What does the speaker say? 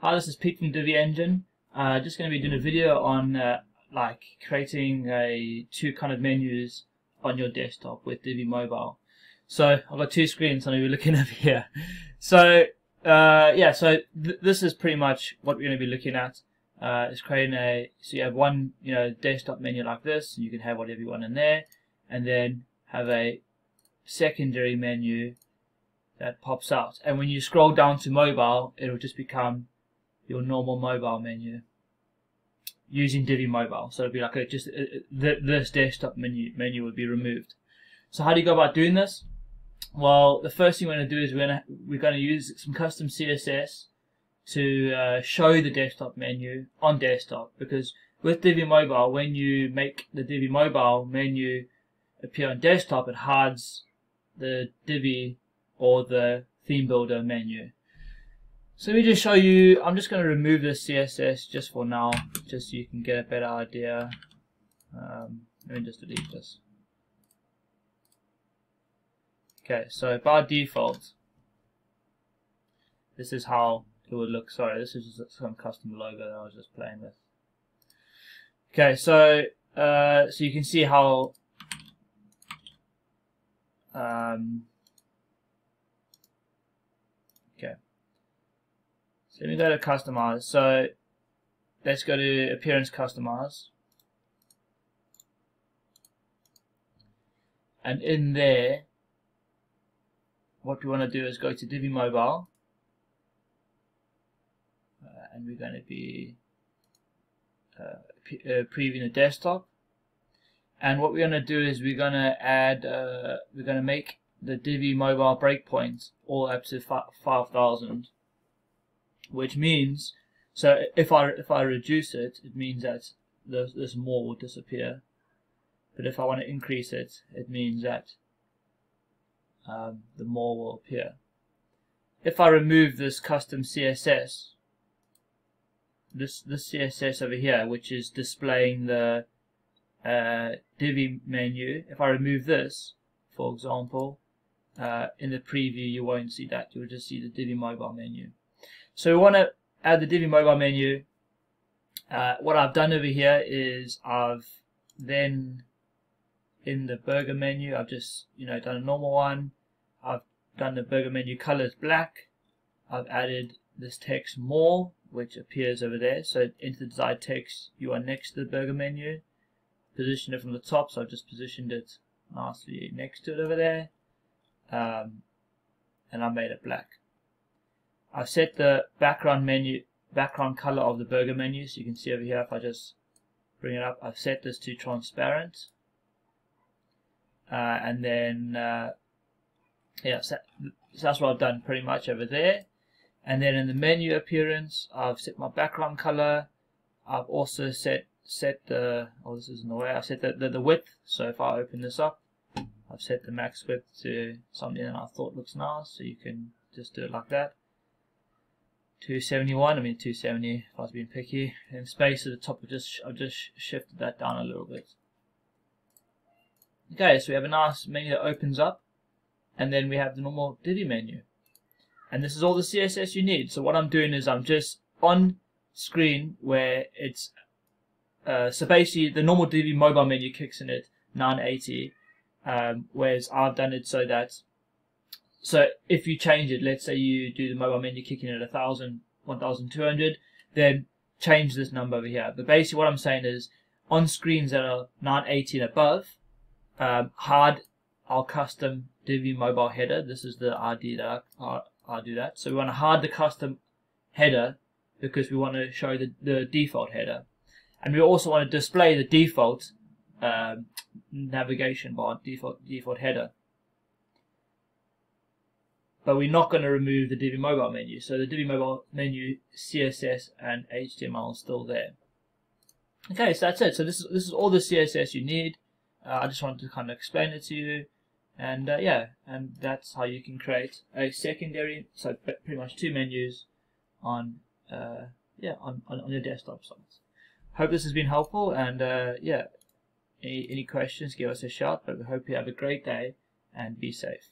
Hi, this is Pete from Divi Engine. Uh, just going to be doing a video on uh, like creating a two kind of menus on your desktop with Divi Mobile. So I've got two screens. I'm going to be looking over here. So uh, yeah, so th this is pretty much what we're going to be looking at. Uh, is creating a so you have one you know desktop menu like this, and you can have whatever you want in there, and then have a secondary menu that pops out. And when you scroll down to mobile, it will just become your normal mobile menu using Divi Mobile. So it'd be like a, just a, this desktop menu menu would be removed. So how do you go about doing this? Well, the first thing we're going to do is we're going to, we're going to use some custom CSS to uh, show the desktop menu on desktop because with Divi Mobile, when you make the Divi Mobile menu appear on desktop, it hides the Divi or the theme builder menu. So let me just show you, I'm just going to remove the CSS just for now, just so you can get a better idea. Um, let me just delete this. Okay, so by default, this is how it would look. Sorry, this is just some custom logo that I was just playing with. Okay, so uh, so you can see how um, okay so let me go to customize. So let's go to appearance customize. And in there, what we want to do is go to Divi Mobile. Uh, and we're going to be uh, uh, previewing the desktop. And what we're going to do is we're going to add, uh, we're going to make the Divi Mobile breakpoints all up to 5,000 which means so if I if I reduce it, it means that this, this more will disappear. But if I want to increase it, it means that um, the more will appear. If I remove this custom CSS, this this CSS over here, which is displaying the uh, Divi menu, if I remove this, for example, uh, in the preview you won't see that. You'll just see the Divi mobile menu. So we want to add the Divi mobile menu. Uh, what I've done over here is I've then in the burger menu I've just you know done a normal one. I've done the burger menu colors black. I've added this text more which appears over there. So into the desired text you are next to the burger menu. Position it from the top so I've just positioned it nicely next to it over there. Um, and I made it black. I've set the background menu background color of the burger menu so you can see over here if I just bring it up. I've set this to transparent. Uh, and then uh, yeah so that's what I've done pretty much over there. And then in the menu appearance I've set my background color. I've also set set the oh this is in the way I've set the, the, the width. So if I open this up I've set the max width to something that I thought looks nice. So you can just do it like that 271, I mean 270 if I was being picky. And space at the top, I've just, I've just shifted that down a little bit. Okay, so we have a nice menu that opens up, and then we have the normal Divi menu. And this is all the CSS you need. So what I'm doing is I'm just on screen where it's, uh, so basically the normal Divi mobile menu kicks in at 980, um, whereas I've done it so that so if you change it, let's say you do the mobile menu kicking at 1000, 1200, then change this number over here. But basically what I'm saying is on screens that are 980 and above, um, hard our custom Divi mobile header. This is the ID that I, I do that. So we want to hard the custom header because we want to show the, the default header. And we also want to display the default um, navigation bar, default default header but we're not going to remove the Divi Mobile menu. So the Divi Mobile menu, CSS and HTML is still there. Okay, so that's it. So this is this is all the CSS you need. Uh, I just wanted to kind of explain it to you, and uh, yeah, and that's how you can create a secondary, so pretty much two menus on uh, yeah on, on, on your desktop sites. Hope this has been helpful, and uh, yeah, any any questions, give us a shout. But we hope you have a great day and be safe.